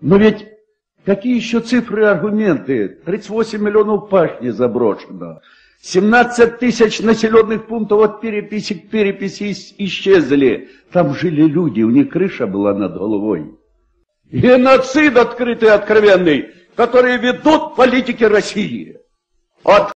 Но ведь какие еще цифры и аргументы? 38 миллионов пашни заброшено. 17 тысяч населенных пунктов от переписи к переписи исчезли. Там жили люди, у них крыша была над головой. Геноцид открытый и откровенный, который ведут политики России. От